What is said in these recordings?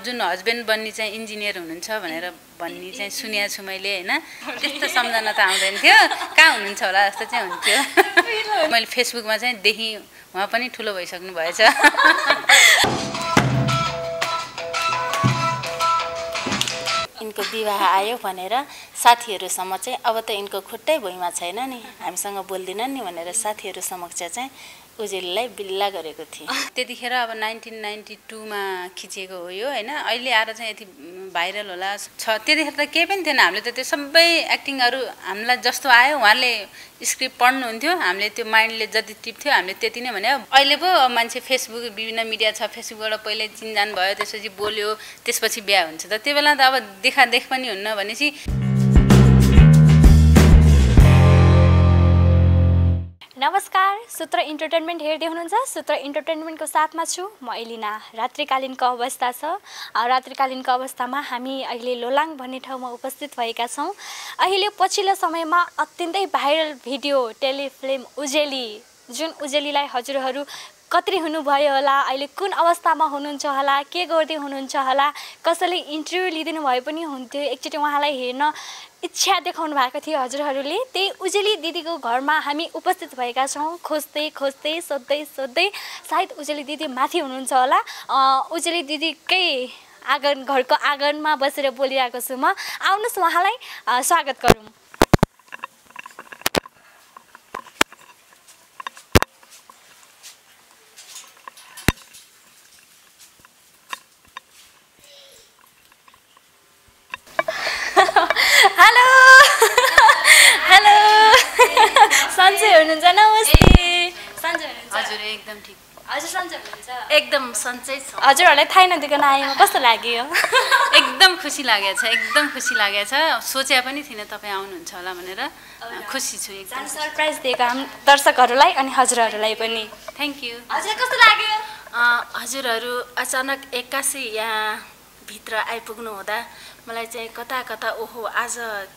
जुन हस्बेन्ड बन्ने चाहिँ इन्जिनियर हुनुहुन्छ भनेर भन्ने चाहिँ सुनेको छु मैले होइन? त्यस्तो सम्झना त आउँदैन थियो। कहाँ हुनुहुन्छ होला जस्तो चाहिँ हुन्थ्यो। मैले फेसबुकमा चाहिँ देखेँ उहाँ पनि ठुलो भइसक्नु भएछ। यिनको विवाह आयो भनेर साथीहरूसम्म चाहिँ अब त यिनको खुट्टै भुइँमा छैन नि। हामीसँग बोल्दिनन् नि भनेर साथीहरू समक्ष चाहिँ उजेलीलाई बिल्ला गरेको थिएँ। त्यतिखेर अब नाइन्टिन नाइन्टी टूमा खिचेको हो यो होइन? अहिले आएर चाहिँ यति भाइरल होला। छ त्यतिखेर त केही पनि थिएन। हामीले त त्यो सबै एक्टिङहरू हामीलाई जस्तो आयो उहाँले स्क्रिप्ट पढ्नुहुन्थ्यो। हामीले त्यो माइन्डले जति टिप्थ्यो हामीले त्यति नै भन्यो। अहिले पो मान्छे फेसबुक विभिन्न मिडिया छ। फेसबुकबाट पहिले चिनजान भयो त्यसपछि बोल्यो त्यसपछि बिहा हुन्छ। त त्यो बेला त अब देखादेख पनि हुन्न भनेपछि नमस्कार सूत्र इन्टरटेनमेन्ट हेर्दै हुनुहुन्छ। सूत्र इन्टरटेनमेन्टको साथमा छु म एलिना। रात्रिकालीनको अवस्था छ। रात्रिकालीनको अवस्थामा हामी अहिले लोलाङ भन्ने ठाउँमा उपस्थित भएका छौँ। अहिले पछिल्लो समयमा अत्यन्तै भाइरल भिडियो टेलिफिल्म उजेली जुन उजेलीलाई हजुरहरू कत्री हुनुभयो होला? अहिले कुन अवस्थामा हुनुहुन्छ होला? के गर्दै हुनुहुन्छ होला? कसैले इन्टरभ्यू लिइदिनु भए पनि हुन्थ्यो। एकचोटि उहाँलाई हेर्न इच्छा देखाउनु भएको थियो हजुरहरूले। त्यही उजेली दिदीको घरमा हामी उपस्थित भएका छौँ। खोज्दै खोज्दै सोध्दै सोध्दै सायद उजेली दिदी माथि हुनुहुन्छ होला। उजेली दिदीकै आँगन घरको आँगनमा बसेर बोलिरहेको छु म। आउनुहोस् उहाँलाई स्वागत गरौँ हेलो हेलो सन्चै हुनुहुन्छ नमस्ते सन्चै हुनुहुन्छ हजुर एकदम ठिक हजुर सन्चै हुनुहुन्छ एकदम सन्चै छ। हजुरहरूलाई थाहै नदिकन आएँ कस्तो लाग्यो? एकदम खुसी लागेको छ एकदम खुसी लागेको छ। सोचे पनि थिइनँ तपाईँ आउनुहुन्छ होला भनेर। खुसी छु एकदम। सरप्राइज दिएको हाम दर्शकहरूलाई अनि हजुरहरूलाई पनि। थ्याङ्क यू हजुर कस्तो लाग्यो? हजुरहरू अचानक एक्कासी यहाँ भित्र आइपुग्नु हुँदा मलाई चाहिँ कता कता ओहो आज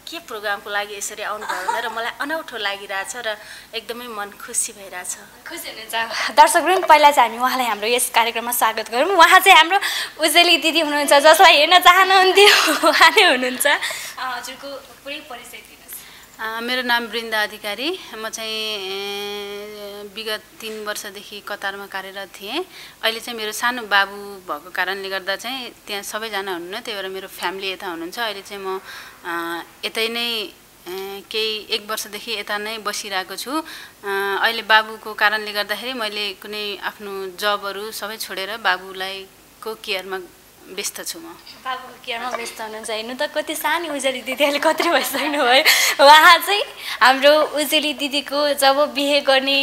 के प्रोग्रामको लागि यसरी आउनुभयो? भनेर मलाई अनौठो लागिरहेछ र एकदमै मन खुसी भइरहेछ। खुसी हुनुहुन्छ। दर्शकहरू पनि पहिला चाहिँ हामी उहाँलाई हाम्रो यस कार्यक्रममा स्वागत गरौँ। उहाँ चाहिँ हाम्रो उजेली दिदी हुनुहुन्छ जसलाई हेर्न चाहनुहुन्थ्यो। उहाँ नै हुनुहुन्छ। हजुरको पुरै परिचय मेरो नाम वृन्दा अधिकारी। म चाहिँ विगत तिन वर्षदेखि कतारमा कार्यरत थिएँ। अहिले चाहिँ मेरो सानो बाबु भएको कारणले गर्दा चाहिँ त्यहाँ सबैजना हुनुहुन्न त्यही भएर मेरो फ्यामिली यता हुनुहुन्छ। अहिले चाहिँ म यतै नै केही एक वर्षदेखि यता नै बसिरहेको छु। अहिले बाबुको कारणले गर्दाखेरि मैले कुनै आफ्नो जबहरू सबै छोडेर बाबुलाई को केयरमा व्यस्त छु म। बाबुको केयरमा व्यस्त हुनुहुन्छ। हेर्नु त कति सानो उजेली दिदी अहिले कत्रो भइसक्नु भयो। उहाँ चाहिँ हाम्रो उजेली दिदीको जब बिहे गर्ने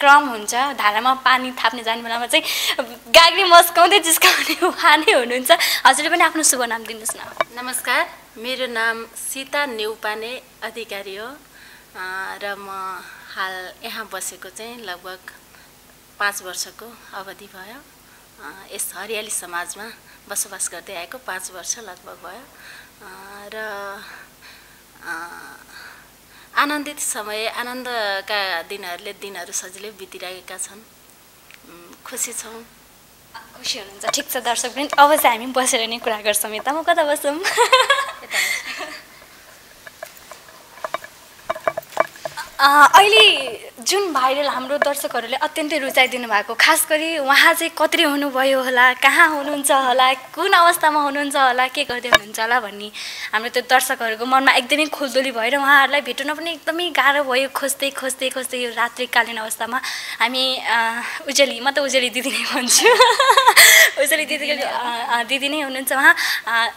क्रम हुन्छ धारामा पानी थाप्ने जाने बेलामा चाहिँ गाग्री मस्काउँदै जिस्काउने उहाँ नै हुनुहुन्छ। हजुरले पनि आफ्नो शुभ नाम दिनुहोस् न। नमस्कार मेरो नाम सीता नेउपाने अधिकारी हो। र म हाल यहाँ बसेको चाहिँ लगभग पाँच वर्षको अवधि भयो। यस हरियाली समाजमा बसोबास गर्दै आएको पाँच वर्ष लगभग भयो। र आनन्दित समय आनन्दका दिनहरूले दिनहरू सजिलै बितिरहेका छन्। खुसी छौँ। खुसी हुनुहुन्छ। ठिक छ दर्शक पनि अब चाहिँ हामी बसेर नै कुरा गर्छौँ यता। म कता बसौँ अहिले जुन भाइरल हाम्रो दर्शकहरूले अत्यन्तै रुचाइदिनु भएको खास गरी उहाँ चाहिँ कत्रै हुनुभयो होला कहाँ हुनुहुन्छ होला कुन अवस्थामा हुनुहुन्छ होला के गर्दै हुनुहुन्छ होला भन्ने हाम्रो त्यो दर्शकहरूको मनमा एकदमै खुल्दुली भएर उहाँहरूलाई भेट्न पनि एकदमै गाह्रो भयो। खोज्दै खोज्दै खोज्दै यो रात्रिकालीन अवस्थामा हामी उजेली म त उजेली दिदी नै भन्छु। उजेली दिदीको दिदी नै हुनुहुन्छ उहाँ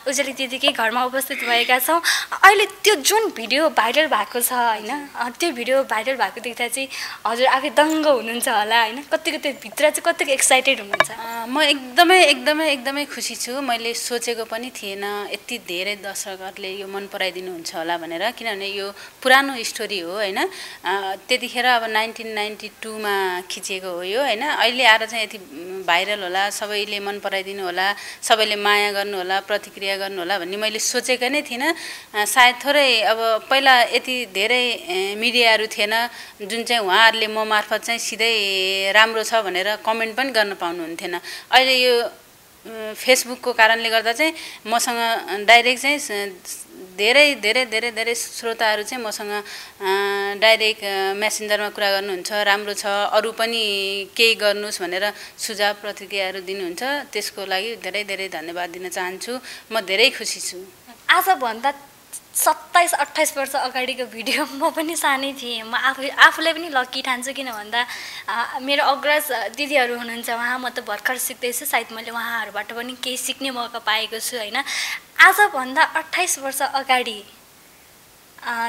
उजेली दिदीकै घरमा उपस्थित भएका छौँ। अहिले त्यो जुन भिडियो भाइरल भएको छ होइन त्यो भिडियो भाइरल भएको देख्दा चाहिँ हजुर आफै दङ्ग हुनुहुन्छ होला होइन? कतिको त्यो भित्र चाहिँ कतिको एक्साइटेड हुनुहुन्छ? म एकदमै एकदमै एकदमै खुसी छु। मैले सोचेको पनि थिएन यति धेरै दर्शकहरूले यो मन पराइदिनुहुन्छ होला भनेर। किनभने यो पुरानो स्टोरी हो होइन? त्यतिखेर अब नाइन्टिन नाइन्टी टूमा खिचेको हो यो होइन? अहिले आएर चाहिँ यति भाइरल होला सबैले मन पराइदिनु होला सबैले माया गर्नु होला प्रतिक्रिया गर्नु होला भन्ने मैले सोचेको नै थिइनँ। सायद थोरै अब पहिला यति धेरै मिडियाहरू थिएन जुन चाहिँ उहाँहरूले म मार्फत चाहिँ सिधै राम्रो छ भनेर कमेन्ट पनि गर्न पाउनुहुन्थेन। अहिले यो फेसबुकको कारणले गर्दा चाहिँ मसँग डाइरेक्ट चाहिँ धेरै धेरै धेरै धेरै श्रोताहरू चाहिँ मसँग डाइरेक्ट मेसेन्जरमा कुरा गर्नुहुन्छ राम्रो छ अरू पनि केही गर्नुहोस् भनेर सुझाव प्रतिक्रियाहरू दिनुहुन्छ। त्यसको लागि धेरै धेरै धन्यवाद दिन चाहन्छु। म धेरै खुसी छु। आजभन्दा सत्ताइस अट्ठाइस वर्ष अगाडिको भिडियो म पनि सानै थिएँ। म आफू आफूलाई पनि लक्की ठान्छु किन भन्दा मेरो अग्रज दिदीहरू हुनुहुन्छ उहाँ म त भर्खर सिक्दैछु सायद मैले उहाँहरूबाट पनि केही सिक्ने मौका पाएको छु होइन। आजभन्दा अट्ठाइस वर्ष अगाडि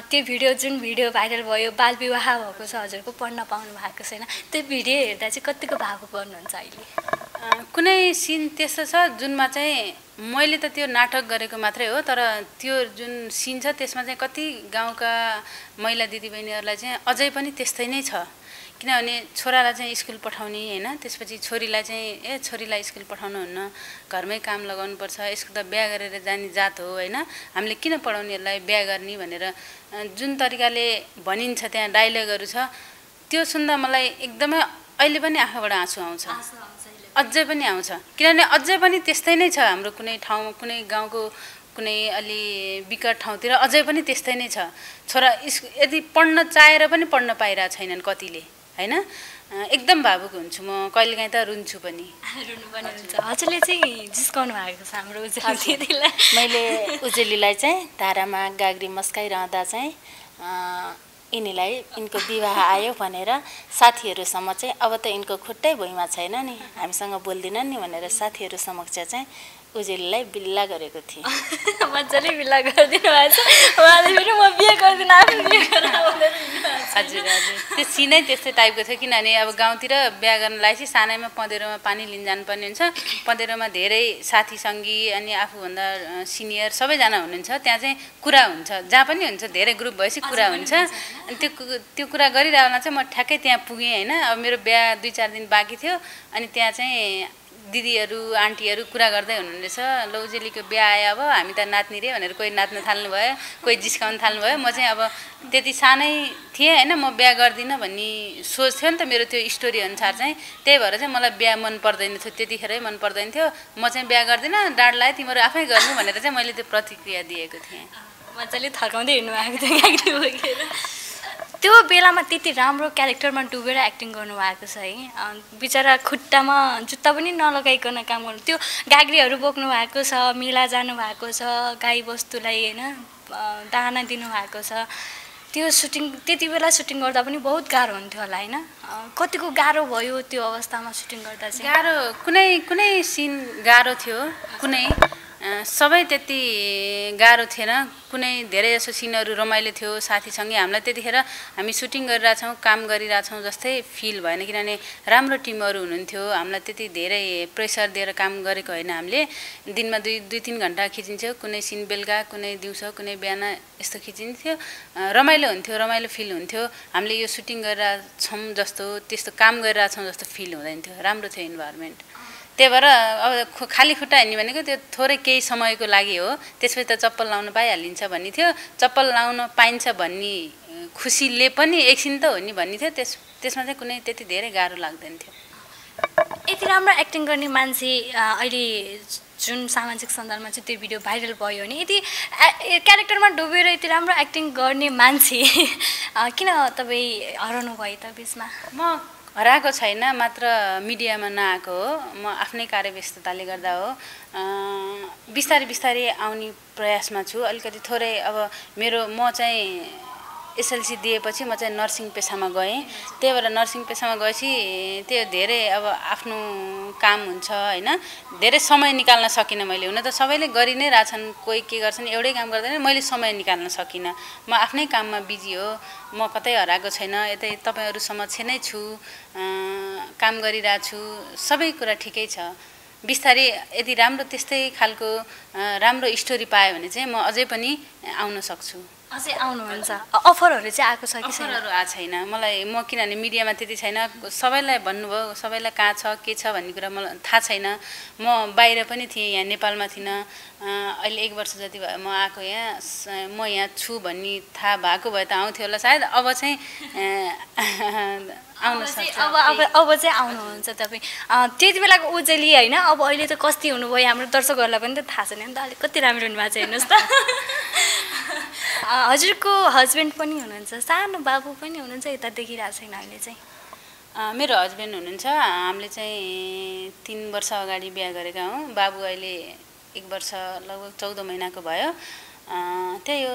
त्यो भिडियो जुन भिडियो भाइरल भयो बाल विवाह भएको छ हजुरको पढ्न पाउनु भएको छैन त्यो भिडियो हेर्दा चाहिँ कतिको भावुक पर्नुहुन्छ अहिले? कुनै सिन त्यस्तो छ जुनमा चाहिँ मैले त त्यो नाटक गरेको मात्रै हो तर त्यो जुन सिन छ त्यसमा चाहिँ कति गाउँका महिला दिदीबहिनीहरूलाई चाहिँ अझै पनि त्यस्तै नै छ। किनभने छोरालाई चाहिँ स्कुल पठाउने होइन त्यसपछि छोरीलाई चाहिँ ए छोरीलाई स्कुल पठाउनुहुन्न घरमै काम लगाउनुपर्छ यसको त बिहा गरेर जाने जात हो होइन। हामीले किन पढाउनेहरूलाई बिहा गर्ने भनेर जुन तरिकाले भनिन्छ त्यहाँ डाइलगहरू छ त्यो सुन्दा मलाई एकदमै अहिले पनि आँखाबाट आँसु आउँछ। अझै पनि आउँछ। किनभने अझै पनि त्यस्तै नै छ हाम्रो कुनै ठाउँ कुनै गाउँको कुनै अलि विकट ठाउँतिर अझै पनि त्यस्तै नै छ। छोरा इस यदि पढ्न चाहेर पनि पढ्न पाइरहेको छैनन् कतिले होइन? एकदम भावुक हुन्छु म कहिलेकाहीँ त रुन्छु पनि। रुनु पनि हुन्छ। हजुरले चाहिँ जिस्काउनु भएको छ हाम्रो दिदीलाई। मैले उजेलीलाई चाहिँ धारामा गाग्री मस्काइरहँदा चाहिँ यिनीलाई यिनको विवाह आयो भनेर साथीहरूसम्म चाहिँ अब त यिनको खुट्टै भुइँमा छैन नि। हामीसँग बोल्दिनन् नि भनेर साथीहरू समक्ष चाहिँ उजेलीलाई बिल्ला गरेको थिएँ मजाले बिल्ला गरिदिनु भएको छ। उहाँले फेरि म बिहे गरिदिनु आफै बिहे गरेर आउँदै हजुर हजुर। त्यो सिनै त्यस्तै टाइपको थियो किनभने अब गाउँतिर बिहा गर्न लागेपछि सानैमा पँधेरोमा पानी लिन जानुपर्ने हुन्छ। पँधेरोमा धेरै साथी सङ्गी अनि आफूभन्दा सिनियर सबैजना हुनुहुन्छ। त्यहाँ चाहिँ कुरा हुन्छ। जहाँ पनि हुन्छ धेरै ग्रुप भएपछि कुरा हुन्छ। अनि त्यो त्यो कुरा गरिरहँदा चाहिँ म ठ्याक्कै त्यहाँ पुगेँ होइन। अब मेरो बिहा दुई चार दिन बाँकी थियो अनि त्यहाँ चाहिँ दिदीहरू आन्टीहरू कुरा गर्दै हुनुहुँदैछ। लौजेलीको बिहा आयो अब हामी त नाच्ने रे भनेर कोही नाच्न थाल्नु भयो कोही जिस्काउन थाल्नु भयो म चाहिँ अब त्यति सानै थिएँ होइन म बिहा गर्दिनँ भन्ने सोच थियो नि त मेरो त्यो स्टोरी अनुसार चाहिँ। त्यही भएर चाहिँ मलाई बिहा मन पर्दैन थियो त्यतिखेरै मन पर्दैन थियो। म चाहिँ बिहा गर्दिनँ डाँड लाएँ तिमीहरू आफै गर्नु भनेर चाहिँ मैले त्यो प्रतिक्रिया दिएको थिएँ। मजाले थर्काउँदै हिँड्नु भएको थियो त्यो बेलामा त्यति राम्रो क्यारेक्टरमा डुबेर एक्टिङ गर्नुभएको छ है। बिचरा खुट्टामा जुत्ता पनि नलगाइकन काम गर्नु त्यो गाग्रीहरू बोक्नु भएको छ मेला जानुभएको छ गाई बस्तुलाई होइन दाना दिनुभएको छ। त्यो सुटिङ त्यति बेला सुटिङ गर्दा पनि बहुत गाह्रो हुन्थ्यो होला होइन। कतिको गाह्रो भयो त्यो अवस्थामा सुटिङ गर्दा चाहिँ? गाह्रो कुनै कुनै सिन गाह्रो थियो कुनै। सबै त्यति गाह्रो थिएन। कुनै धेरै जसो सिनहरू रमाइलो थियो साथीसँगै हामीलाई त्यतिखेर हामी सुटिङ गरिरहेछौँ काम गरिरहेछौँ जस्तै फिल भएन। किनभने राम्रो टिमहरू हुनुहुन्थ्यो। हामीलाई त्यति धेरै प्रेसर दिएर काम गरेको होइन हामीले। दिनमा दुई दुई तिन घन्टा खिचिन्थ्यो। कुनै सिन बेलुका कुनै दिउँसो कुनै बिहान यस्तो खिचिन्थ्यो। रमाइलो हुन्थ्यो रमाइलो फिल हुन्थ्यो। हामीले यो सुटिङ गरिरहेछौँ जस्तो त्यस्तो काम गरिरहेछौँ जस्तो फिल हुँदैन थियो। राम्रो थियो इन्भाइरोमेन्ट त्यही भएर अब खाली खुट्टा हिँड्ने भनेको त्यो थोरै केही समयको लागि हो। त्यसपछि त चप्पल लाउन पाइहालिन्छ भन्ने थियो। चप्पल लाउन पाइन्छ भन्ने खुसीले पनि एकछिन त हो नि भन्ने थियो। त्यस त्यसमा चाहिँ कुनै त्यति धेरै गाह्रो लाग्दैन थियो। यति राम्रो एक्टिङ गर्ने मान्छे अहिले जुन सामाजिक सञ्जालमा चाहिँ त्यो भिडियो भाइरल भयो भने यति क्यारेक्टरमा डुबेर यति राम्रो एक्टिङ गर्ने मान्छे किन तपाईँ हराउनु भयो त बिचमा? म हराएको छैन मात्र मिडियामा नआएको हो। म आफ्नै कार्यव्यस्तताले गर्दा हो। बिस्तारै बिस्तारै आउने प्रयासमा छु। अलिकति थोरै अब मेरो म चाहिँ एसएलसी दिएपछि म चाहिँ नर्सिङ पेसामा गएँ। त्यही भएर नर्सिङ पेसामा गएपछि त्यो धेरै अब आफ्नो काम हुन्छ होइन? धेरै समय निकाल्न सकिनँ मैले। हुन त सबैले गरि नै रहेछन् कोही के गर्छन् एउटै काम गर्दैन मैले समय निकाल्न सकिनँ। म आफ्नै काममा बिजी हो म कतै हराएको छैन यतै तपाईँहरू समक्ष नै छु काम गरिरहेको छु सबै कुरा ठिकै छ। बिस्तारै यदि राम्रो त्यस्तै खालको राम्रो स्टोरी पायो भने चाहिँ म अझै पनि आउन सक्छु। अझै आउनुहुन्छ। अफरहरू चाहिँ आएको छ कि अफरहरू आएको छैन। मलाई म किनभने मिडियामा त्यति छैन। सबैलाई भन्नुभयो सबैलाई कहाँ छ के छ भन्ने कुरा मलाई थाहा छैन। म बाहिर पनि थिएँ यहाँ नेपालमा थिइनँ। अहिले एक वर्ष जति भयो म आएको यहाँ म यहाँ छु भन्ने थाहा भएको भए त आउँथ्यो होला। सायद अब चाहिँ आउन अब अब अब चाहिँ आउनुहुन्छ तपाईँ। त्यति बेलाको उजेली होइन। अब अहिले त कस्ती हुनुभयो। हाम्रो दर्शकहरूलाई पनि त थाहा छैन। नि त अलिक कति राम्रो हुनुभएको छ हेर्नुहोस् त। हजुरको हस्बेन्ड पनि हुनुहुन्छ। सानो बाबु पनि हुनुहुन्छ यता देखिरहेको छैन अहिले चाहिँ। मेरो हस्बेन्ड हुनुहुन्छ। हामीले चाहिँ तिन वर्ष अगाडि बिहा गरेका हौँ। बाबु अहिले एक वर्ष लगभग चौध महिनाको भयो। त्यही हो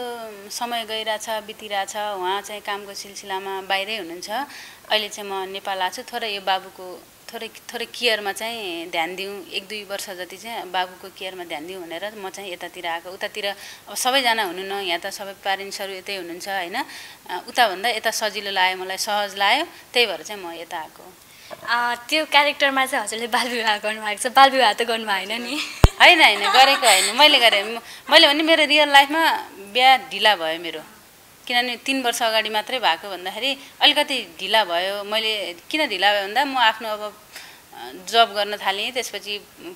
समय गइरहेछ बितिरहेछ। उहाँ चाहिँ कामको सिलसिलामा बाहिरै हुनुहुन्छ। अहिले चाहिँ म नेपाल आएको छु थोरै यो बाबुको थोरै थोरै केयरमा चाहिँ ध्यान दिउँ। एक दुई वर्ष जति चाहिँ बाबुको केयरमा ध्यान दिउँ भनेर म चाहिँ यतातिर आएको। उतातिर अब सबैजना हुनु न यहाँ त सबै प्यारेन्ट्सहरू यतै हुनुहुन्छ होइन? उताभन्दा यता सजिलो लाग्यो मलाई सहज लाग्यो। त्यही भएर चाहिँ म यता आएको। त्यो क्यारेक्टरमा चाहिँ हजुरले बाल विवाह गर्नुभएको छ। बाल विवाह त गर्नु भएन नि। होइन होइन गरेको होइन। मैले गरेँ। मैले भने मेरो रियल लाइफमा बिहा ढिला भयो मेरो। किनभने तिन वर्ष अगाडि मात्रै भएको भन्दाखेरि अलिकति ढिला भयो। मैले किन ढिला भयो भन्दा म आफ्नो अब जब गर्न थालेँ त्यसपछि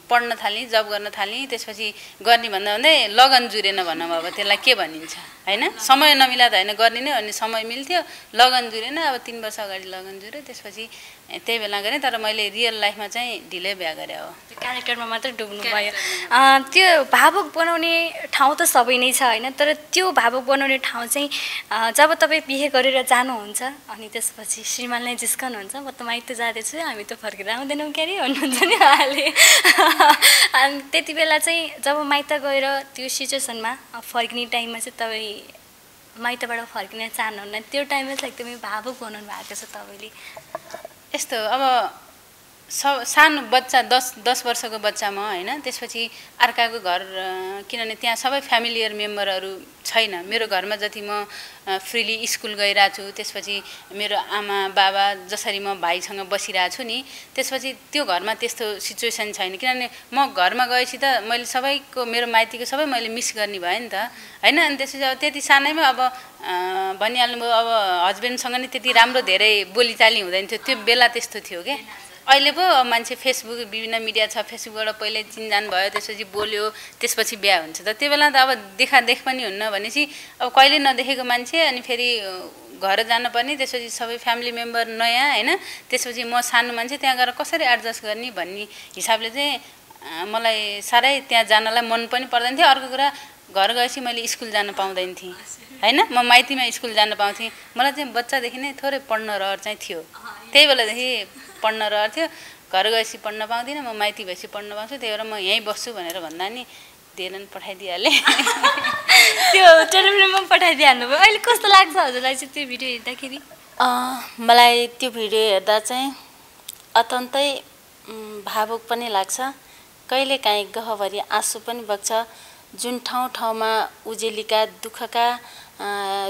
पढ्न थालेँ जब गर्न थालेँ त्यसपछि गर्ने भन्दा भन्दै लगन जुरेन भनौँ अब त्यसलाई के भनिन्छ? होइन? समय नमिलादा होइन गर्ने नै भने समय मिल्थ्यो लगन जुरेन। अब तिन वर्ष अगाडि लगन जुऱ्यो त्यसपछि त्यही बेला गरेँ तर मैले रियल लाइफमा चाहिँ ढिलै बिहा गरेँ हो। त्यो क्यारेक्टरमा मात्रै डुब्नु भयो। त्यो भावुक बनाउने ठाउँ त सबै नै छ होइन? तर त्यो भावुक बनाउने ठाउँ चाहिँ जब तपाईँ बिहे गरेर जानुहुन्छ अनि त्यसपछि श्रीमानलाई जिस्कनुहुन्छ म त माइत जाँदैछु हामी त फर्केर आउँदैनौँ के अरे भन्नुहुन्छ नि उहाँले। अनि त्यति बेला चाहिँ जब माइत गएर त्यो सिचुएसनमा फर्किने टाइममा चाहिँ तपाईँ माइतबाट फर्किन चाहनुहुन्न त्यो टाइममा चाहिँ एकदमै भावुक बनाउनु भएको छ तपाईँले। यस्तो अब स सानो बच्चा दस दस वर्षको बच्चा म होइन त्यसपछि अर्काको घर किनभने त्यहाँ सबै फ्यामिलियर मेम्बरहरू छैन। मेरो घरमा जति म फ्रिली स्कुल गइरहेको छु त्यसपछि मेरो आमा बाबा जसरी म भाइसँग बसिरहेको छु नि त्यसपछि त्यो घरमा त्यस्तो सिचुएसन छैन। किनभने म घरमा गएपछि त मैले सबैको मेरो माइतीको सबै मैले मिस गर्ने भयो नि त होइन? अनि त्यसपछि अब त्यति सानैमा अब भनिहाल्नुभयो अब हस्बेन्डसँग नि त्यति राम्रो धेरै बोलीचाली हुँदैन थियो। त्यो बेला त्यस्तो थियो क्या अहिले पो मान्छे फेसबुक विभिन्न मिडिया छ फेसबुकबाट पहिले चिनजान भयो त्यसपछि बोल्यो त्यसपछि बिहा हुन्छ त। त्यो बेला त अब देखादेख पनि हुन्न भनेपछि अब कहिले नदेखेको मान्छे अनि फेरि घर जानुपर्ने त्यसपछि सबै फ्यामिली मेम्बर नयाँ होइन? त्यसपछि म सानो मान्छे त्यहाँ गएर कसरी एडजस्ट गर्ने भन्ने हिसाबले चाहिँ मलाई साह्रै त्यहाँ जानलाई मन पनि पर्दैन थियो। अर्को कुरा घर गएपछि मैले स्कुल जान पाउँदैन थिएँ होइन? म माइतीमा स्कुल जान पाउँथेँ। मलाई चाहिँ बच्चादेखि नै थोरै पढ्न रहर चाहिँ थियो। त्यही बेलादेखि पढ्न रहर थियो। घर गएपछि पढ्न पाउँदिनँ म माइती भएपछि पढ्न पाउँछु। त्यही भएर म यहीँ बस्छु भनेर भन्दा नि दिएन नि पठाइदिइहालेँ। त्यो टेलिभिजनमा पठाइदिइहाल्नु भयो। अहिले कस्तो लाग्छ हजुरलाई चाहिँ त्यो भिडियो हेर्दाखेरि? मलाई त्यो भिडियो हेर्दा चाहिँ अत्यन्तै भावुक पनि लाग्छ। कहिलेकाहीँ गहभरि आँसु पनि बग्छ। जुन ठाउँ ठाउँमा उजेलीका दुःखका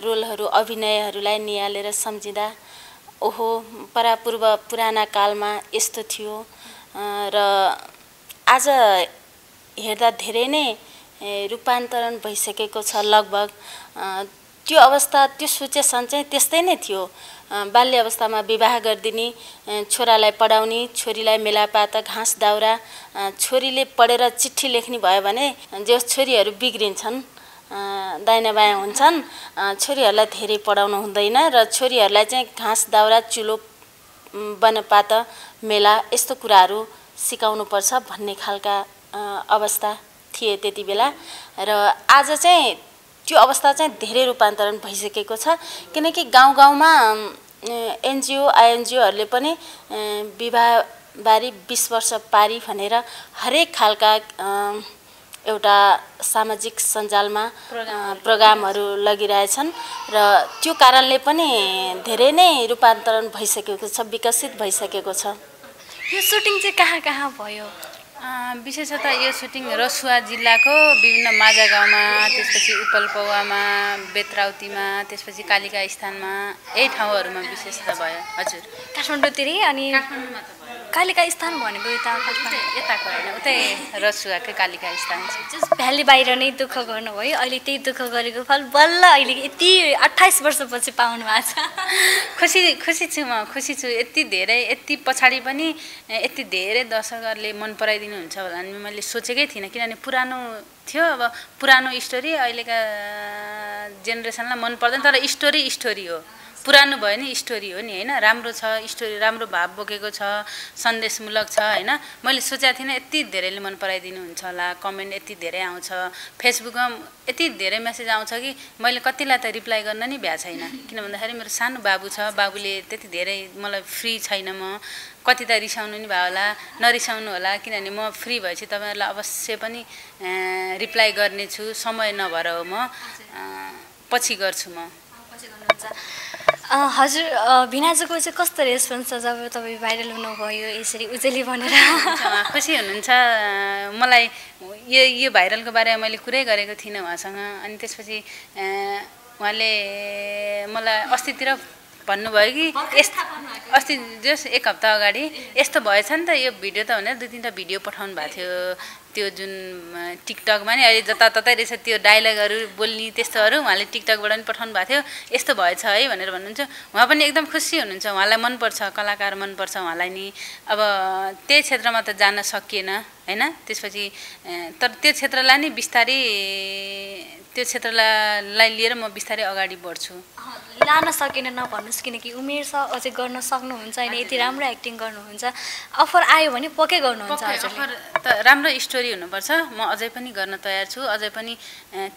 रोलहरू अभिनयहरूलाई निहालेर सम्झिँदा ओहो परापूर्व पुराना कालमा यस्तो थियो। र आज हेर्दा धेरै नै रूपान्तरण भइसकेको छ लगभग। त्यो अवस्था त्यो सिचुएसन चाहिँ त्यस्तै नै थियो। बाल्य अवस्थामा विवाह गरिदिने छोरालाई पढाउने छोरीलाई मेलापात घाँस दाउरा छोरीले पढेर चिठी लेख्ने भयो भने जो छोरीहरू बिग्रिन्छन्। दाहिना बायाँ हुन्छन्। छोरीहरूलाई धेरै पढाउनु हुँदैन र छोरीहरूलाई चाहिँ घाँस दाउरा चुलो वनपात मेला यस्तो कुराहरू सिकाउनुपर्छ भन्ने खालका अवस्था थिए त्यति बेला। र आज चाहिँ त्यो अवस्था चाहिँ धेरै रूपान्तरण भइसकेको छ। किनकि गाउँ गाउँमा एनजिओ आइएनजिओहरूले पनि विवाहबारी बिस वर्ष पारी भनेर हरेक खालका एउटा सामाजिक सञ्जालमा प्रोग्रामहरू लगिरहेछन् र त्यो कारणले पनि धेरै नै रूपान्तरण भइसकेको छ विकसित भइसकेको छ। यो सुटिङ चाहिँ कहाँ कहाँ भयो? विशेषतः यो सुटिङ रसुवा जिल्लाको विभिन्न माझा गाउँमा त्यसपछि उपलपौवामा बेतराउतीमा त्यसपछि कालिका स्थानमा यही ठाउँहरूमा विशेषतः भयो। हजुर। काठमाडौँतिरै अनि कालिका स्थान भनेको यता यताको होइन उतै रसुवाकै कालिका स्थान छ। जस भ्याली बाहिर नै दुःख गर्नुभयो अहिले त्यही दुःख गरेको फल बल्ल अहिले यति अठाइस वर्षपछि पाउनु भएको छ। खुसी खुसी छु म खुसी छु। यति धेरै यति पछाडि पनि यति धेरै दर्शकहरूले मन पराइदिनुहुन्छ होला भने मैले सोचेकै थिइनँ। किनभने पुरानो थियो अब पुरानो स्टोरी अहिलेका जेनेरेसनलाई मन पर्दैन तर स्टोरी स्टोरी हो। पुरानो भयो नि स्टोरी हो नि होइन? राम्रो छ स्टोरी राम्रो भाव बोकेको छ सन्देशमूलक छ होइन? मैले सोचेको थिइनँ यति धेरैले मन पराइदिनुहुन्छ होला कमेन्ट यति धेरै आउँछ फेसबुकमा यति धेरै मेसेज आउँछ कि मैले कतिलाई त रिप्लाई गर्न नि भ्या छैन। किन भन्दाखेरि मेरो सानो बाबु छ बाबुले त्यति धेरै मलाई फ्री छैन म। कति त रिसाउनु नि भयो होला नरिसाउनु होला किनभने म फ्री भएपछि तपाईँहरूलाई अवश्य पनि रिप्लाई गर्नेछु समय नभएर हो म पछि गर्छु म। गर्नुहुन्छ अँ, हजुर भिनाजुको चाहिँ कस्तो रेस्पोन्स छ जब तपाईँ भाइरल हुनुभयो यसरी उजेली भनेर? खुसी हुनुहुन्छ। मलाई यो यो भाइरलको बारेमा मैले कुरै गरेको थिइनँ उहाँसँग। अनि त्यसपछि उहाँले मलाई अस्तितिर भन्नुभयो कि अस्ति जस एक हप्ता अगाडि यस्तो भएछ नि त यो भिडियो त भनेर दुई तिनवटा भिडियो पठाउनु भएको थियो। त्यो जुन टिकटकमा नि अहिले जताततै रहेछ त्यो डायलगहरू बोल्ने त्यस्तोहरू उहाँले टिकटकबाट पनि पठाउनु भएको थियो। यस्तो भएछ है भनेर भन्नुहुन्छ। उहाँ पनि एकदम खुसी हुनुहुन्छ। उहाँलाई मनपर्छ कलाकार मनपर्छ उहाँलाई नि। अब त्यही क्षेत्रमा त जान सकिएन होइन? त्यसपछि तर त्यो क्षेत्रलाई नि बिस्तारै त्यो क्षेत्रलाई लिएर म बिस्तारै अगाडि बढ्छु। लान सकेन नभन्नुहोस् किनकि उमेर छ अझै गर्न सक्नुहुन्छ होइन यति राम्रो एक्टिङ गर्नुहुन्छ। अफर आयो भने पक्कै गर्नुहुन्छ अफर त राम्रो स्टोरी हुनुपर्छ। म अझै पनि गर्न तयार छु अझै पनि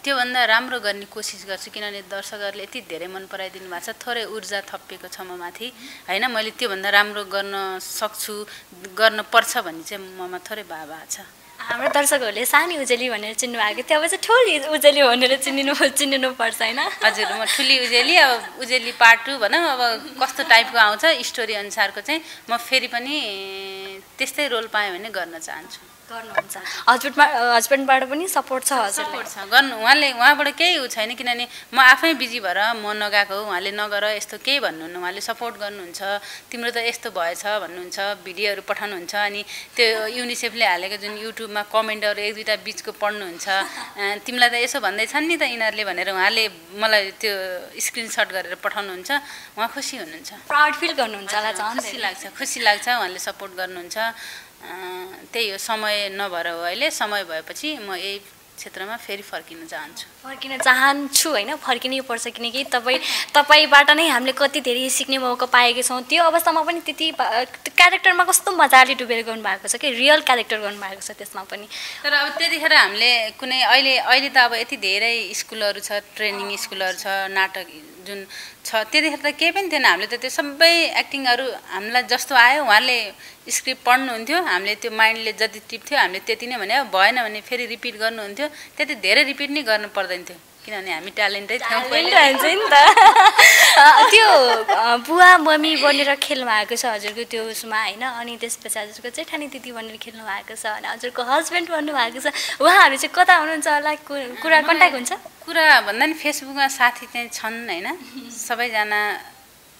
त्योभन्दा राम्रो गर्ने कोसिस गर्छु किनभने दर्शकहरूले यति धेरै मन पराइदिनु भएको छ। थोरै ऊर्जा थपिएको छ म माथि होइन? मैले त्योभन्दा राम्रो गर्न सक्छु गर्न पर्छ भन्ने चाहिँ ममा थोरै भाव छ। हाम्रो दर्शकहरूले सानी उजेली भनेर चिन्नु भएको थियो। अब चाहिँ ठुली उजेली भनेर चिनिनु चिनिनु पर्छ होइन? हजुर म ठुली उजेली अब उजेली पार्ट टू भनौँ। अब कस्तो टाइपको आउँछ स्टोरी अनुसारको चाहिँ म फेरि पनि त्यस्तै रोल पाएँ भने गर्न चाहन्छु। गर्नुहुन्छ? हस्बेन्डमा हस्बेन्डबाट पनि सपोर्ट छ सपोर्ट छ गर्नु। उहाँले उहाँबाट केही उ छैन किनभने म आफै बिजी भएर म नगएको हो। उहाँले नगर यस्तो केही भन्नुहुन्न। उहाँले सपोर्ट गर्नुहुन्छ। तिम्रो त यस्तो भएछ भन्नुहुन्छ भिडियोहरू पठाउनुहुन्छ अनि त्यो युनिसेफले हालेको जुन युट्युबमा कमेन्टहरू एक दुईवटा बिचको पढ्नुहुन्छ। तिमीलाई त यसो भन्दैछन् नि त यिनीहरूले भनेर उहाँले मलाई त्यो स्क्रिनसट गरेर पठाउनुहुन्छ। उहाँ खुसी हुनुहुन्छ। प्राउड फिल गर्नुहुन्छ खुसी लाग्छ खुसी लाग्छ। उहाँले सपोर्ट गर्नुहुन्छ। त्यही हो समय नभएर हो अहिले समय भएपछि म यही क्षेत्रमा फेरि फर्किन चाहन्छु। फर्किन चाहन्छु होइन? फर्किनै पर्छ किनकि तपाईँ तपाईँबाट नै हामीले कति धेरै सिक्ने मौका पाएका छौँ। त्यो अवस्थामा पनि त्यति क्यारेक्टरमा कस्तो मजाले डुबेर गर्नुभएको छ कि? रियल क्यारेक्टर गर्नुभएको छ त्यसमा पनि। तर अब त्यतिखेर हामीले कुनै अहिले अहिले त अब यति धेरै स्कुलहरू छ ट्रेनिङ स्कुलहरू छ नाटक जुन छ त्यतिखेर त केही पनि थिएन। हामीले त त्यो सबै एक्टिङहरू हामीलाई जस्तो आयो उहाँले स्क्रिप्ट पढ्नुहुन्थ्यो हामीले त्यो माइन्डले जति टिप्थ्यो हामीले त्यति नै भने भएन भने फेरि रिपिट गर्नुहुन्थ्यो। त्यति धेरै रिपिट नै गर्नु पर्दैन थियो किनभने हामी ट्यालेन्टै थियौँ हुन्छ नि त। त्यो बुवा मम्मी बनेर खेल्नु भएको छ हजुरको त्यो उसमा होइन? अनि त्यसपछि हजुरको जेठानी दिदी बनेर खेल्नु भएको छ अनि हजुरको हस्बेन्ड भन्नुभएको छ। उहाँहरू चाहिँ कता हुनुहुन्छ होला? कुरा कन्ट्याक्ट हुन्छ? कुरा भन्दा नि फेसबुकमा साथी चाहिँ छन् होइन? सबैजना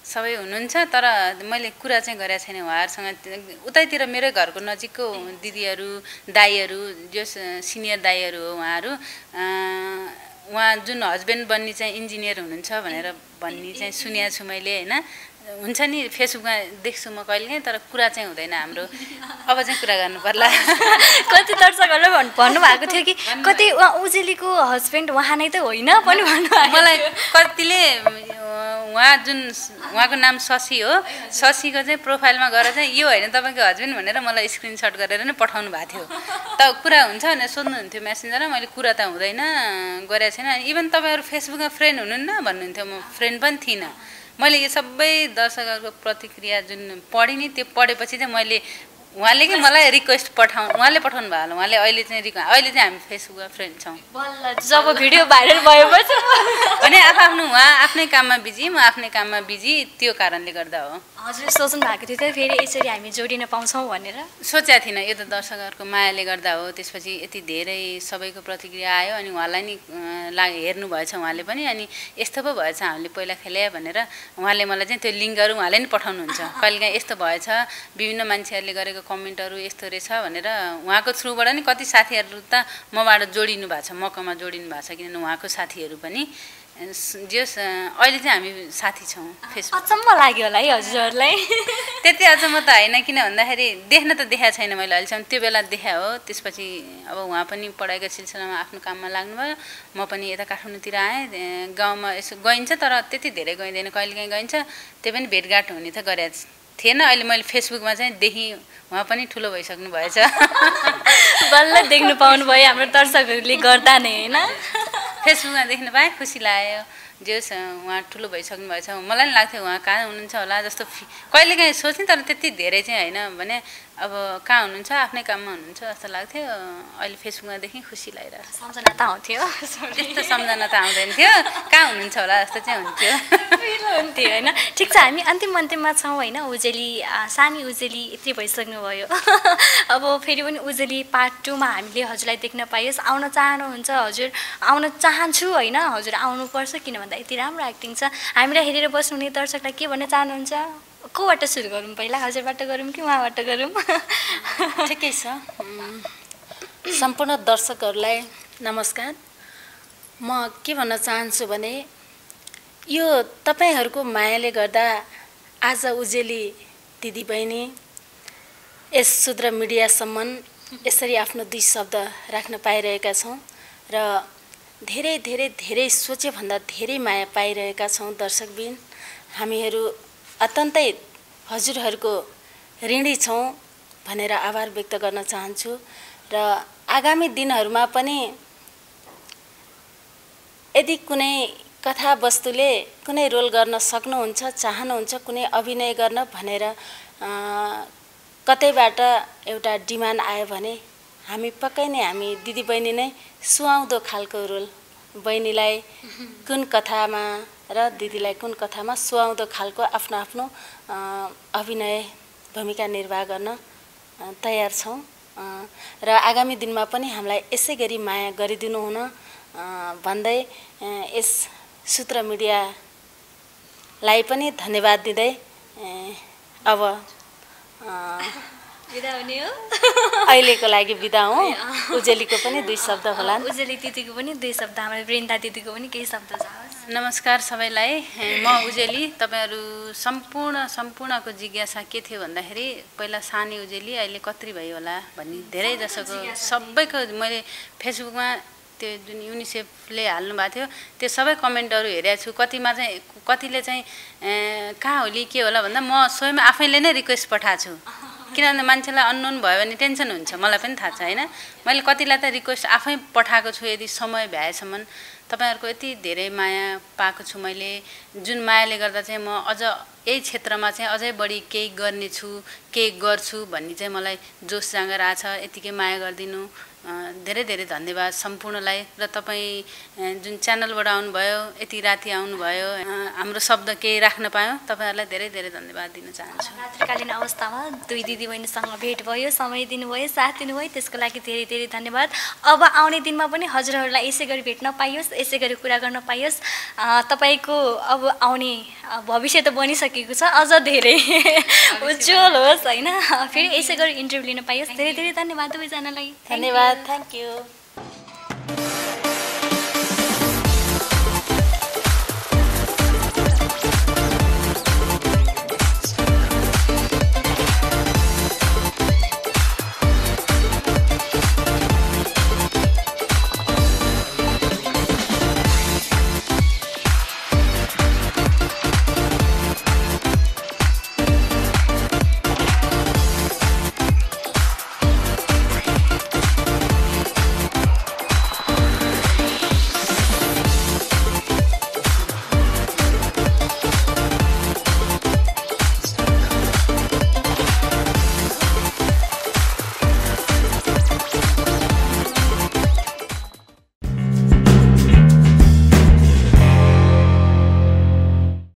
सबै हुनुहुन्छ तर मैले कुरा चाहिँ गरेको छैन उहाँहरूसँग। उतैतिर मेरै घरको नजिकको दिदीहरू दाईहरू जो सिनियर दाईहरू हो उहाँहरू उहाँ जुन हस्बेन्ड बन्ने चाहिँ इन्जिनियर हुनुहुन्छ भनेर भन्ने चाहिँ सुनेको छु मैले होइन। हुन्छ नि फेसबुकमा देख्छु म कहिलेकाहीँ तर कुरा चाहिँ हुँदैन हाम्रो। अब चाहिँ कुरा गर्नु पर्ला। कति दर्शकहरूले भन् भन्नुभएको थियो कि कति उजेलीको हस्बेन्ड उहाँ नै त होइन पनि भन्नुभएको मलाई। कतिले उहाँ जुन उहाँको नाम शशी हो शशीको चाहिँ प्रोफाइलमा गएर चाहिँ यो होइन तपाईँको हस्बेन्ड भनेर मलाई स्क्रिनसट गरेर नै पठाउनु भएको थियो। त कुरा हुन्छ भनेर सोध्नुहुन्थ्यो मेसेन्जरमा मैले कुरा त हुँदैन गरेको छैन। इभन तपाईँहरू फेसबुकमा फ्रेन्ड हुनुहुन्न भन्नुहुन्थ्यो म फ्रेन्ड पनि थिइनँ। मैले यो सबै दर्शकहरूको प्रतिक्रिया जुन पढेँ नि त्यो पढेपछि चाहिँ मैले उहाँले कि मलाई रिक्वेस्ट पठाउनु उहाँले पठाउनु भयो होला। उहाँले अहिले चाहिँ रिक्वे अहिले चाहिँ हामी फेसबुकमा फ्रेन्ड छौँ। जब भिडियो भाइरल भएपछि। भने आफ्नो उहाँ आफ्नै काममा बिजी म आफ्नै काममा बिजी त्यो कारणले गर्दा हो। हजुर सोच्नु भएको थियो त फेरि यसरी हामी जोडिन पाउँछौँ भनेर। सोचेको थिइनँ यो त दर्शकहरूको मायाले गर्दा हो। त्यसपछि यति धेरै सबैको प्रतिक्रिया आयो अनि उहाँलाई नि ला हेर्नुभएछ उहाँले पनि। अनि यस्तो पो भएछ हामीले पहिला खेले भनेर उहाँले मलाई चाहिँ त्यो लिङ्कहरू उहाँले नि पठाउनुहुन्छ। कहिलेकाहीँ यस्तो भएछ विभिन्न मान्छेहरूले गरेको कमेन्टहरू यस्तो रहेछ भनेर उहाँको थ्रुबाट नि कति साथीहरू त मबाट जोडिनु भएको छ मकमा जोडिनु भएको छ किनभने उहाँको साथीहरू पनि। अँ, अहिले चाहिँ हामी साथी छौँ फेसबुक। अचम्म लाग्यो होला है हजुरहरूलाई। त्यति अझ म त होइन किन भन्दाखेरि देख्न त देखाएको छैन मैले अहिलेसम्म। त्यो बेला देखा हो त्यसपछि अब उहाँ पनि पढाइको सिलसिलामा आफ्नो काममा लाग्नुभयो। म पनि यता काठमाडौँतिर आएँ गाउँमा यसो गइन्छ तर त्यति धेरै गइँदैन कहिलेकाहीँ गइन्छ। त्यही पनि भेटघाट हुने त गरेको थिएन। अहिले मैले फेसबुकमा चाहिँ देखेँ उहाँ पनि ठुलो भइसक्नु भएछ। बल्ल देख्नु पाउनु भयो हाम्रो दर्शकहरूले गर्दा नै होइन? फेसबुकमा देख्न पाएँ खुसी लाग्यो। जे होस् उहाँ ठुलो भइसक्नु भएछ। मलाई पनि लाग्थ्यो उहाँ कहाँ हुनुहुन्छ होला जस्तो फि कहिलेकाहीँ सोच्थेँ तर त्यति धेरै चाहिँ होइन। भने अब कहाँ हुनुहुन्छ? आफ्नै काममा हुनुहुन्छ जस्तो लाग्थ्यो। अहिले फेसबुकमा देखेँ खुसी लागिरहेको सम्झना त आउँथ्यो। त्यस्तो सम्झना त आउँदैन थियो। कहाँ हुनुहुन्छ होला जस्तो चाहिँ हुन्थ्यो। हुन्थ्यो होइन? ठिक छ हामी अन्तिम अन्तिममा छौँ होइन? उजेली सानी उजेली यत्रो भइसक्नुभयो। अब फेरि पनि उजेली पार्ट टूमा हामीले हजुरलाई देख्न पाइयोस्। आउन चाहनुहुन्छ हजुर। आउन चाहन्छु होइन? हजुर आउनुपर्छ। किन भन्दा यति राम्रो एक्टिङ छ। हामीलाई हेरेर बस्नुहुने दर्शकलाई के भन्न चाहनुहुन्छ? कोबाट सुरु गरौँ? पहिला हजुरबाट गरौँ कि उहाँबाट गरौँ? ठिकै छ। सम्पूर्ण दर्शकहरूलाई नमस्कार। म के भन्न चाहन्छु भने यो तपाईँहरूको मायाले गर्दा आज उजेली दिदीबहिनी यस शुद्र मिडियासम्म यसरी आफ्नो दुई शब्द राख्न पाइरहेका छौँ र धेरै धेरै धेरै सोचेभन्दा धेरै माया पाइरहेका छौँ दर्शकबिन। हामीहरू अत्यन्तै हजुरहरूको ऋणी छौँ भनेर आभार व्यक्त गर्न चाहन्छु र आगामी दिनहरूमा पनि यदि कुनै कथावस्तुले कुनै रोल गर्न सक्नुहुन्छ चाहनुहुन्छ कुनै अभिनय गर्न भनेर कतैबाट एउटा डिमान्ड आयो भने हामी पक्कै नै हामी दिदीबहिनी नै सुहाउँदो खालको रोल बहिनीलाई कुन कथामा र दिदीलाई कुन कथामा सुहाउँदो खालको आफ्नो आफ्नो अभिनय भूमिका निर्वाह गर्न तयार छौँ। र आगामी दिनमा पनि हामीलाई यसै गरी माया गरिदिनु हुन भन्दै यस सूत्र मिडियालाई पनि धन्यवाद दिँदै अब अहिलेको लागि बिदा हौँ। उजेलीको पनि दुई शब्द होलान् उजेली दिदीको पनि दुई शब्द हाम्रो वृन्दा दिदीको पनि केही शब्द जाओस् नमस्कार सबैलाई। म उजेली तपाईँहरू सम्पूर्ण सम्पूर्णको जिज्ञासा के थियो भन्दाखेरि पहिला सानी उजेली अहिले कत्री भयो होला भन्ने धेरै जसोको सबैको मैले फेसबुकमा त्यो जुन युनिसेफले हाल्नु भएको थियो त्यो सबै कमेन्टहरू हेरेको छु। कतिमा चाहिँ कतिले चाहिँ कहाँ होली के होला भन्दा म स्वयं आफैले नै रिक्वेस्ट पठाएको छु। किनभने मान्छेलाई अननोन भयो भने टेन्सन हुन्छ मलाई पनि थाहा छ होइन? मैले कतिलाई त रिक्वेस्ट आफै पठाएको छु यदि समय भ्याएसम्म। तपाईँहरूको यति धेरै माया पाएको छु मैले। जुन मायाले गर्दा चाहिँ म अझ यही क्षेत्रमा चाहिँ अझै बढी केही गर्नेछु केही गर्छु भन्ने चाहिँ मलाई जोस जाँगर आएको छ यतिकै माया गरिदिनु। धेरै धेरै धन्यवाद सम्पूर्णलाई र तपाईँ जुन च्यानलबाट आउनुभयो यति राति आउनुभयो हाम्रो शब्द केही राख्न पायौँ तपाईँहरूलाई धेरै धेरै धन्यवाद दिन चाहन्छु। रात्रिकालीन अवस्थामा दुई दिदीबहिनीसँग भेट भयो समय दिनुभयो साथ दिनुभयो त्यसको लागि धेरै धेरै धन्यवाद। अब आउने दिनमा पनि हजुरहरूलाई यसै गरी भेट्न पाइयोस् यसै गरी कुरा गर्न पाइयोस्। अँ, तपाईँको अब आउने भविष्य त बनिसकेको छ अझ धेरै। उज्जवल होस् होइन? फेरि यसै गरी इन्टरभ्यू लिन पाइयोस्। धेरै धेरै धन्यवाद दुवैजनालाई। धन्यवाद Thank you.